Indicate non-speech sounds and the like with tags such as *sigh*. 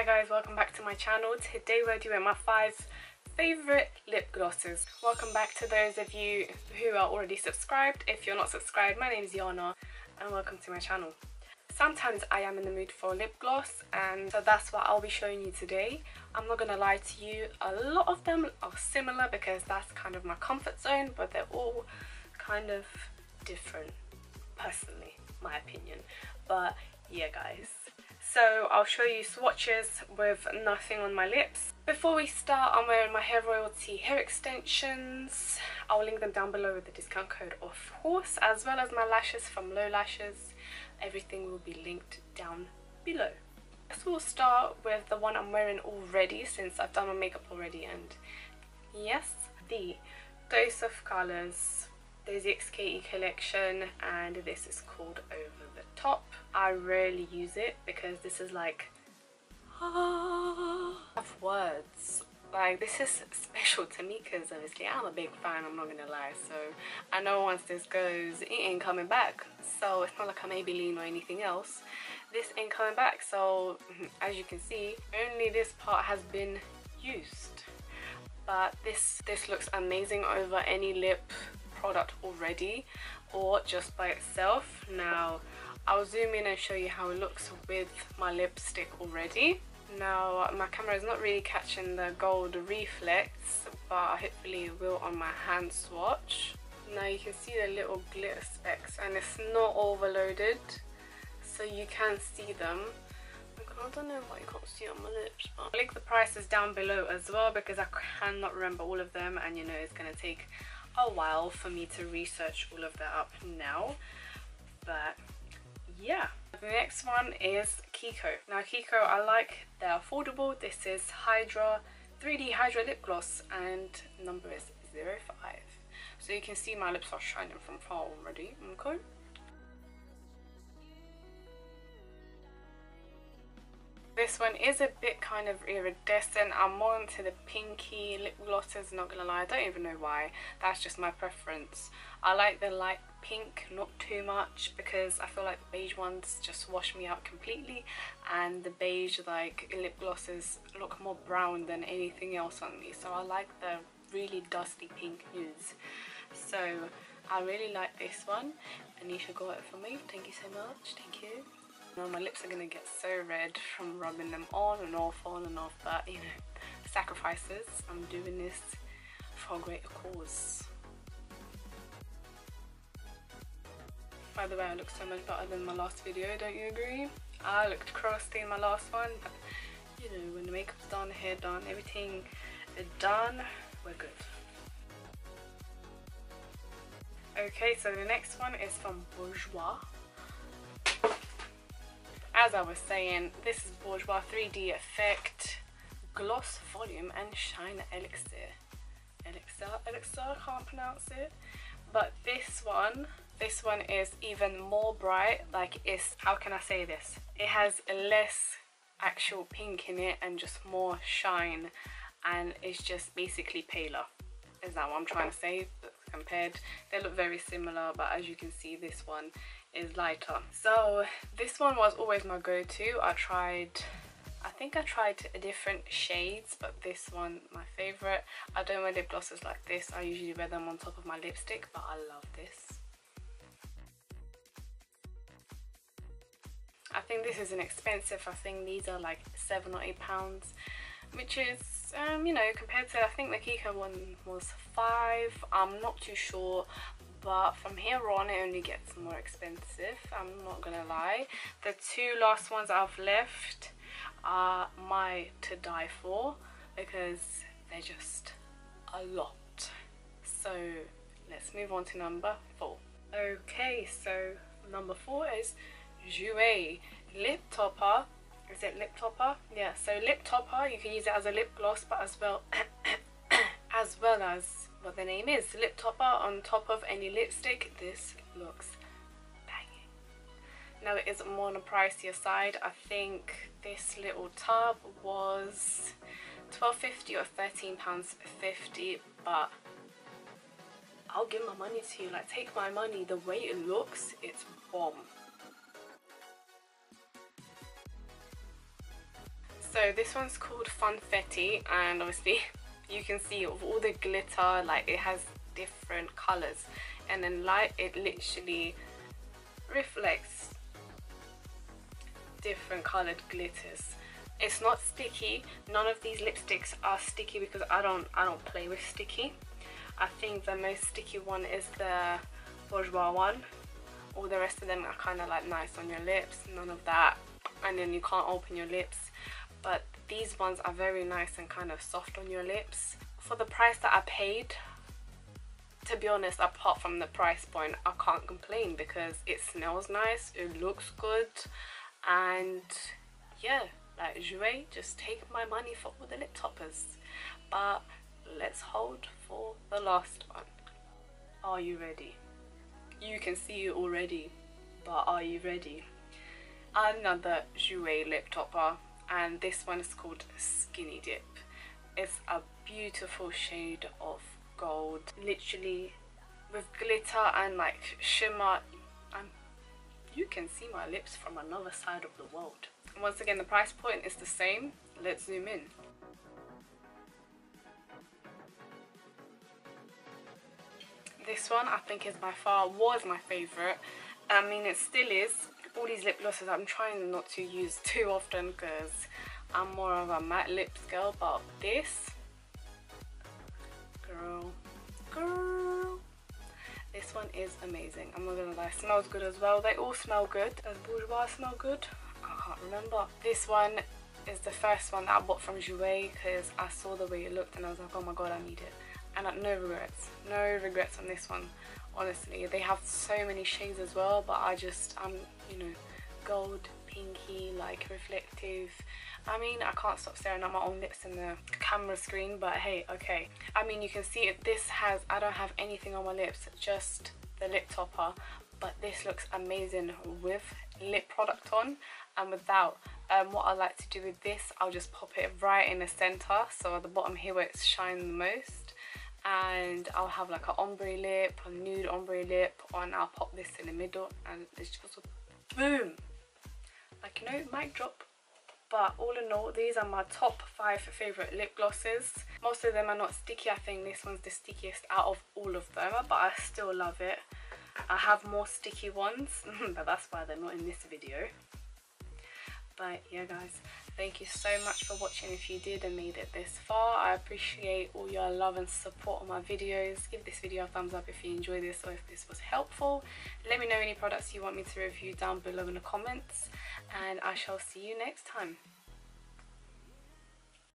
Hi guys, welcome back to my channel. Today we're doing my five favourite lip glosses. Welcome back to those of you who are already subscribed. If you're not subscribed, my name is Jana and welcome to my channel. Sometimes I am in the mood for lip gloss and so that's what I'll be showing you today. I'm not gonna lie to you, a lot of them are similar because that's kind of my comfort zone but they're all kind of different personally, my opinion. But yeah guys, so I'll show you swatches with nothing on my lips. Before we start, I'm wearing my Hair Royalty hair extensions. I'll link them down below with the discount code of course, as well as my lashes from Leaux Lashes. Everything will be linked down below. So we'll start with the one I'm wearing already since I've done my makeup already and yes, the Dose of Colours Desi X Katy collection and this is called Over the Top. I rarely use it because this is like *gasps* of words. Like this is special to me because obviously I'm a big fan I'm not gonna lie. So I know once this goes it ain't coming back. So it's not like a Maybelline or anything else. This ain't coming back. So *laughs* as you can see only this part has been used. But this this looks amazing over any lip product already or just by itself. Now I'll zoom in and show you how it looks with my lipstick already. Now my camera is not really catching the gold reflex but hopefully it will on my hand swatch. Now you can see the little glitter specks and it's not overloaded so you can see them. Oh I don't know why you can't see on my lips but I'll link the prices down below as well because I cannot remember all of them and you know it's going to take a while for me to research all of that up now. But yeah. The next one is Kiko. Now Kiko I like they're affordable. This is Hydra 3D Hydra lip gloss and number is 05 so you can see my lips are shining from far already okay This one is a bit kind of iridescent. I'm more into the pinky lip glosses, not gonna lie. I don't even know why. That's just my preference. I like the light pink, not too much, because I feel like the beige ones just wash me out completely. And the beige like lip glosses look more brown than anything else on me. So I like the really dusty pink nudes. So I really like this one. Anisha got it for me. Thank you so much. Thank you. Now my lips are to get so red from rubbing them on and off, on and off, but you know, sacrifices. I'm doing this for a greater cause. By the way, I look so much better than my last video, don't you agree? I looked crusty in my last one, but you know, when the makeup's done, hair done, everything done, we're good. Okay, so the next one is from Bourjois as I was saying, this is Bourjois 3D Effect Gloss Volume and Shine Elixir. Elixir? Elixir? I can't pronounce it. But this one, this one is even more bright. Like it's, how can I say this? It has less actual pink in it and just more shine. And it's just basically paler. Is that what I'm trying to say? Compared, they look very similar, but as you can see, this one is lighter. So this one was always my go-to. I tried I think I tried different shades, but this one, my favourite. I don't wear lip glosses like this. I usually wear them on top of my lipstick, but I love this. I think this is an expensive. I think these are like seven or eight pounds, which is, um, you know, compared to, I think the Kiko one was five. I'm not too sure, but from here on it only gets more expensive i'm not gonna lie. The two last ones i've left are my to die for because they're just a lot. So let's move on to number four. Okay so number four is Jouer lip topper is it lip topper yeah so lip topper you can use it as a lip gloss but as well *coughs* as well as what the name is. Lip topper on top of any lipstick. This looks banging. Now it is more on the pricier side. I think this little tub was $12.50 or £13.50 but I'll give my money to you. Like take my money. The way it looks, it's bomb. So this one's called Funfetti and obviously *laughs* you can see all the glitter like it has different colors. And then light it literally reflects different colored glitters. It's not sticky. None of these lipsticks are sticky because I don't I don't play with sticky. I think the most sticky one is the Bourjois one. All the rest of them are kind of like nice on your lips none of that. And then you can't open your lips but these ones are very nice and kind of soft on your lips. For the price that I paid to be honest apart from the price point I can't complain because it smells nice it looks good and yeah like Jouer just take my money for all the lip toppers. But let's hold for the last one. Are you ready? You can see it already but are you ready? Another Jouer lip topper and this one is called Skinny Dip. It's a beautiful shade of gold literally with glitter and like shimmer. And you can see my lips from another side of the world. Once again the price point is the same. Let's zoom in. This one I think is by far was my favorite. I mean it still is all these lip glosses I'm trying not to use *laughs* too often because I'm more of a matte lips girl but this girl girl this one is amazing. I'm not gonna lie smells good as well. They all smell good. Does Bourjois smell good? I can't remember. This one is the first one that i bought from jouer because i saw the way it looked and i was like oh my god i need it and no regrets no regrets on this one honestly they have so many shades as well but i just i'm you know gold pinky like reflective I mean, I can't stop staring at my own lips in the camera screen, but hey, okay. I mean, you can see it. This has, I don't have anything on my lips, just the lip topper, but this looks amazing with lip product on and without. Um, what I like to do with this, I'll just pop it right in the center, so at the bottom here where it's shining the most. And I'll have like an ombre lip, a nude ombre lip, and I'll pop this in the middle, and it's just a boom. Like, you know, mic drop but all in all these are my top five favorite lip glosses. Most of them are not sticky i think this one's the stickiest out of all of them but i still love it. I have more sticky ones *laughs* but that's why they're not in this video. But yeah guys thank you so much for watching if you did and made it this far. I appreciate all your love and support on my videos. Give this video a thumbs up if you enjoyed this or if this was helpful. Let me know any products you want me to review down below in the comments and I shall see you next time.